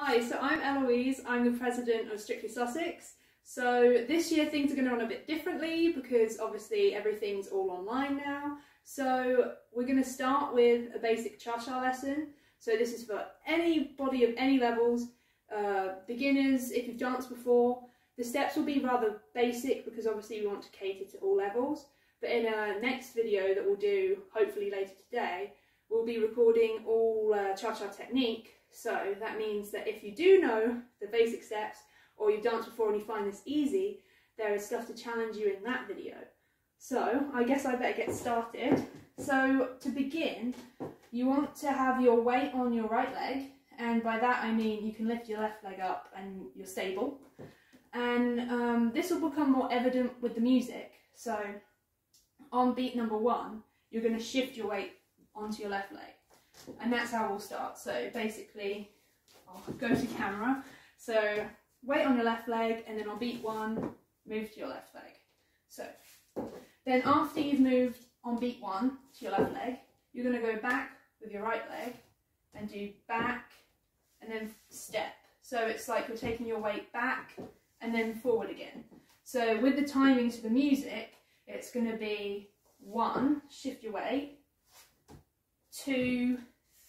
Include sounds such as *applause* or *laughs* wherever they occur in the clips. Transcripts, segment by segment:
Hi, so I'm Eloise, I'm the president of Strictly Sussex. So this year things are going to run a bit differently because obviously everything's all online now. So we're going to start with a basic cha-cha lesson. So this is for anybody of any levels, uh, beginners, if you've danced before. The steps will be rather basic because obviously we want to cater to all levels. But in our next video that we'll do hopefully later today, we'll be recording all uh, cha-cha technique so that means that if you do know the basic steps or you've danced before and you find this easy, there is stuff to challenge you in that video. So I guess I better get started. So to begin, you want to have your weight on your right leg and by that I mean you can lift your left leg up and you're stable. And um, this will become more evident with the music. So on beat number one, you're going to shift your weight onto your left leg and that's how we'll start. So basically, I'll go to camera. So weight on your left leg and then on beat one, move to your left leg. So then after you've moved on beat one to your left leg, you're going to go back with your right leg and do back and then step. So it's like you're taking your weight back and then forward again. So with the timing to the music, it's going to be one, shift your weight, two,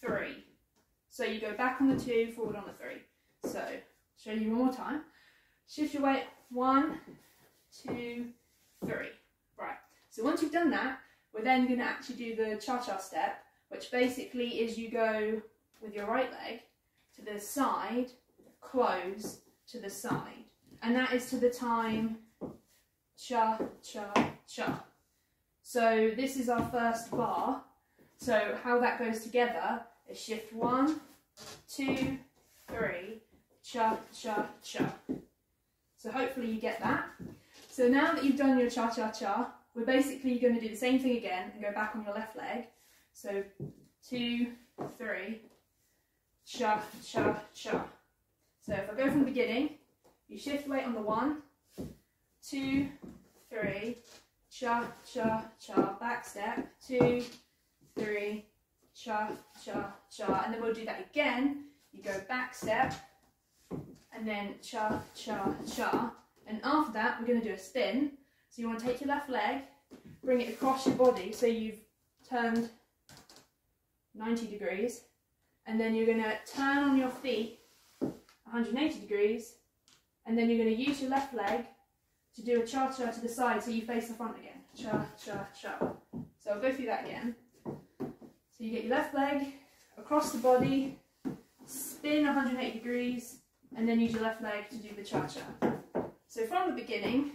three. So you go back on the two, forward on the three. So show you one more time. Shift your weight, one, two, three. Right, so once you've done that, we're then going to actually do the cha-cha step, which basically is you go with your right leg to the side, close to the side. And that is to the time cha, cha, cha. So this is our first bar. So how that goes together is shift one, two, three, cha, cha, cha. So hopefully you get that. So now that you've done your cha-cha-cha, we're basically going to do the same thing again and go back on your left leg. So two, three, cha, cha, cha. So if I go from the beginning, you shift weight on the one, two, three, cha, cha, cha, back step, two, three, cha, cha, cha, and then we'll do that again. You go back step, and then cha, cha, cha, and after that we're going to do a spin. So you want to take your left leg, bring it across your body, so you've turned 90 degrees, and then you're going to turn on your feet 180 degrees, and then you're going to use your left leg to do a cha-cha to the side so you face the front again. Cha, cha, cha. So I'll go through that again. So you get your left leg across the body, spin 180 degrees, and then use your left leg to do the cha-cha. So from the beginning,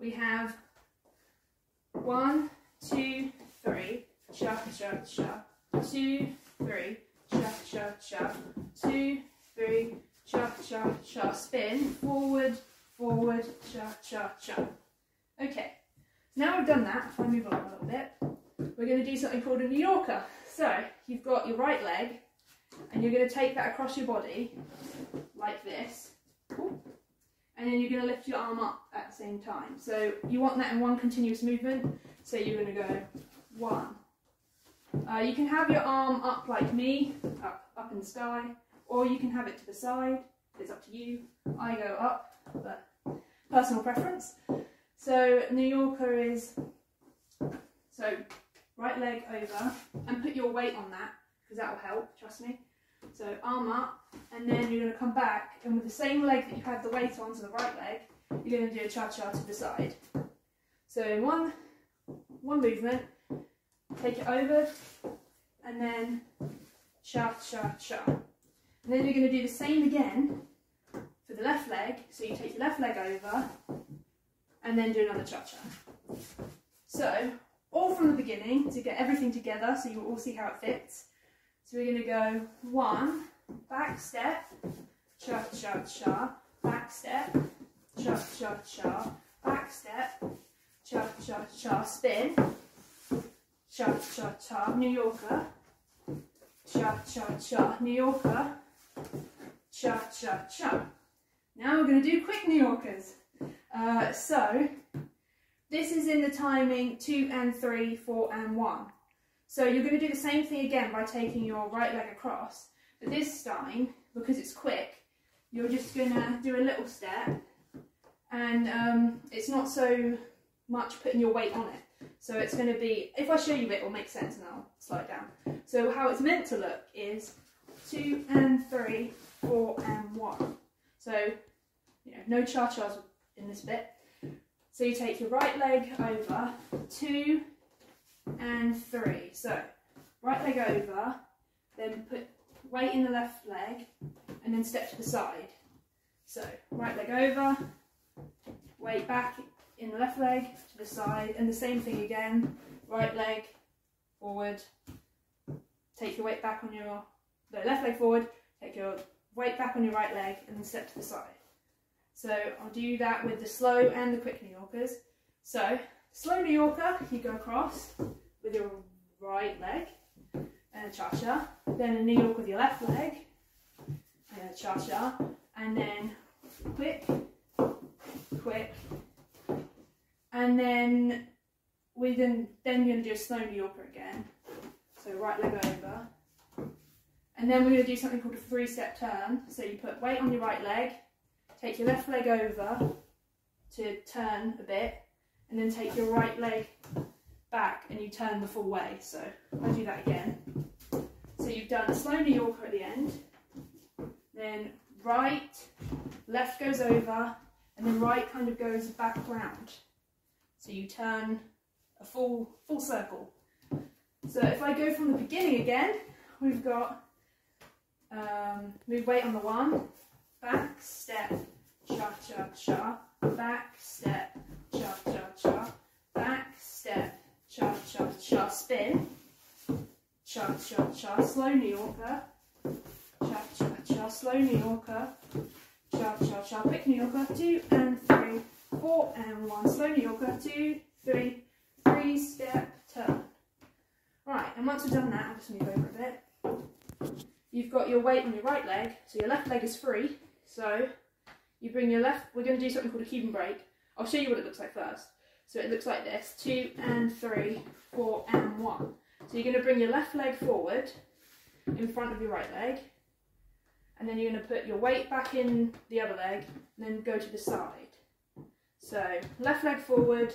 we have one, two, three, cha, cha, cha, two, three, cha, cha, cha, two, three, cha, cha, cha, spin, forward, forward, cha, cha, cha. Okay, so now we've done that, if I move on a little bit, we're going to do something called a New Yorker. So you've got your right leg and you're going to take that across your body like this. And then you're going to lift your arm up at the same time. So you want that in one continuous movement. So you're going to go one. Uh, you can have your arm up like me, up, up in the sky, or you can have it to the side. It's up to you. I go up, but personal preference. So New Yorker is, so right leg over and put your weight on that because that will help, trust me. So arm up and then you're going to come back and with the same leg that you had the weight on, so the right leg, you're going to do a cha-cha to the side. So in one, one movement, take it over and then cha-cha-cha. And then you're going to do the same again for the left leg. So you take your left leg over and then do another cha-cha. So all from the beginning to get everything together so you all see how it fits. So we're going to go one, back step, cha cha cha, back step, cha cha cha, back step, cha cha cha, spin, cha cha cha, New Yorker, cha cha cha, New Yorker, cha cha cha. Now we're going to do quick New Yorkers. Uh, so this is in the timing 2 and 3, 4 and 1. So you're going to do the same thing again by taking your right leg across, but this time because it's quick, you're just gonna do a little step and um, it's not so much putting your weight on it. So it's going to be, if I show you it, it'll make sense and I'll it down. So how it's meant to look is two and three, four and one. So, you know, no cha-chas in this bit. So you take your right leg over, two and three. So, right leg over, then put weight in the left leg, and then step to the side. So, right leg over, weight back in the left leg to the side, and the same thing again, right leg forward, take your weight back on your no, left leg forward, take your weight back on your right leg, and then step to the side. So I'll do that with the slow and the quick New Yorkers. So slow New Yorker, you go across with your right leg and a cha-cha, then a New York with your left leg and a cha-cha, and then quick, quick, and then we then then you're gonna do a slow New Yorker again. So right leg over. And then we're to do something called a three-step turn. So you put weight on your right leg, Take your left leg over to turn a bit and then take your right leg back and you turn the full way. So I'll do that again. So you've done a slow New Yorker at the end, then right, left goes over, and then right kind of goes back round. So you turn a full full circle. So if I go from the beginning again, we've got um, move weight on the one, back step, cha cha cha, back step, cha cha cha, back step, cha cha cha, spin, cha cha cha, slow New Yorker, cha cha cha, slow New Yorker, cha cha cha, quick New Yorker, two and three, four and one, slow New Yorker, two, three, three step turn. Right, and once we've done that, I'll just move over a bit. You've got your weight on your right leg, so your left leg is free, so you bring your left, we're going to do something called a Cuban break. I'll show you what it looks like first. So it looks like this, two and three, four and one. So you're going to bring your left leg forward in front of your right leg. And then you're going to put your weight back in the other leg and then go to the side. So left leg forward,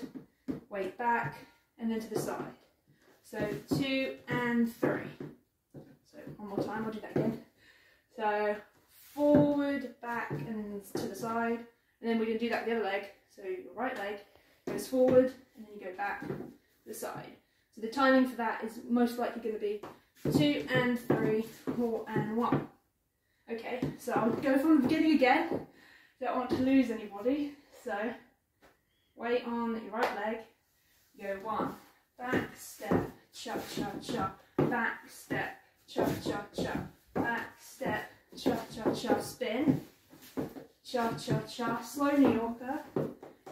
weight back, and then to the side. So two and three. So one more time, I'll do that again. So forward, back, and to the side. And then we're going to do that with the other leg. So your right leg goes forward, and then you go back to the side. So the timing for that is most likely going to be two and three, four and one. Okay, so I'll go from the beginning again. Don't want to lose anybody. So weight on your right leg. Go one, back step, cha cha cha, back step, cha cha cha, back step, cha cha cha spin, cha cha cha slow New Yorker,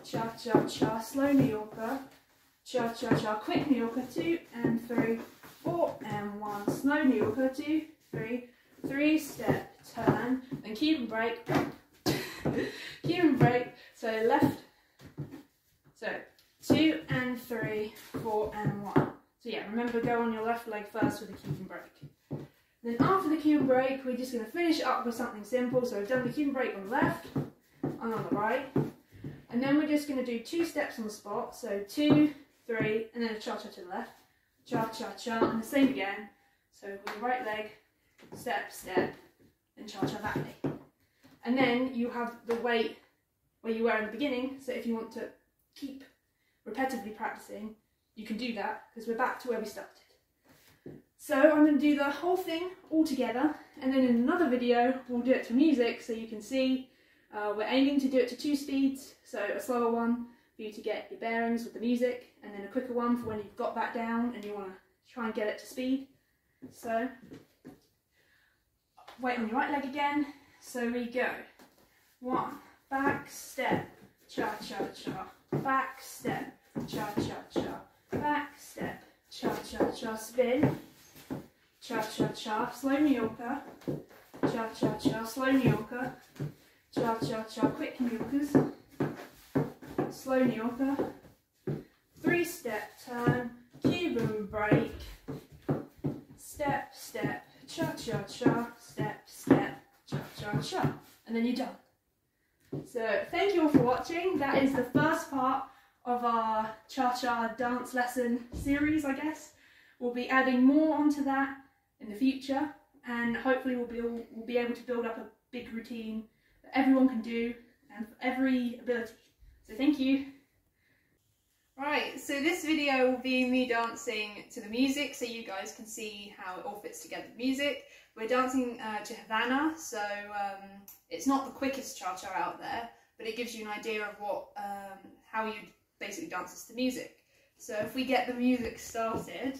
cha cha cha slow Yorker, cha cha cha quick New Yorker, two and three, four and one, slow New Yorker, two, three, three step turn, then Cuban break, *laughs* Cuban break, so left, so two and three, four and one. So yeah, remember go on your left leg first with the Cuban break. Then after the Cuban break, we're just going to finish up with something simple. So we've done the Cuban break on the left and on the right. And then we're just going to do two steps on the spot. So two, three, and then a cha-cha to the left. Cha-cha-cha, and the same again. So with the right leg, step, step, and cha-cha that way. And then you have the weight where you were in the beginning. So if you want to keep repetitively practicing, you can do that because we're back to where we started. So I'm going to do the whole thing all together and then in another video we'll do it to music so you can see. Uh, we're aiming to do it to two speeds, so a slower one for you to get your bearings with the music and then a quicker one for when you've got that down and you want to try and get it to speed. So weight on your right leg again, so we go. One, back step, cha-cha-cha, back step, cha-cha-cha, back step, cha-cha-cha, spin, cha-cha-cha, slow New Yorker, cha-cha-cha, slow New Yorker, cha-cha-cha, quick New Yorkers, slow New Yorker, three-step turn, Cuban break, step, step, cha-cha-cha, step, step, cha-cha. cha, and then you're done. So thank you all for watching. That is the first part of our cha-cha dance lesson series, I guess. We'll be adding more onto that in the future, and hopefully we'll be we'll be able to build up a big routine that everyone can do and for every ability. So thank you. Right, so this video will be me dancing to the music so you guys can see how it all fits together music. We're dancing uh, to Havana, so um, it's not the quickest cha-cha out there, but it gives you an idea of what um, how you basically dances to music. So if we get the music started.